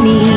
你。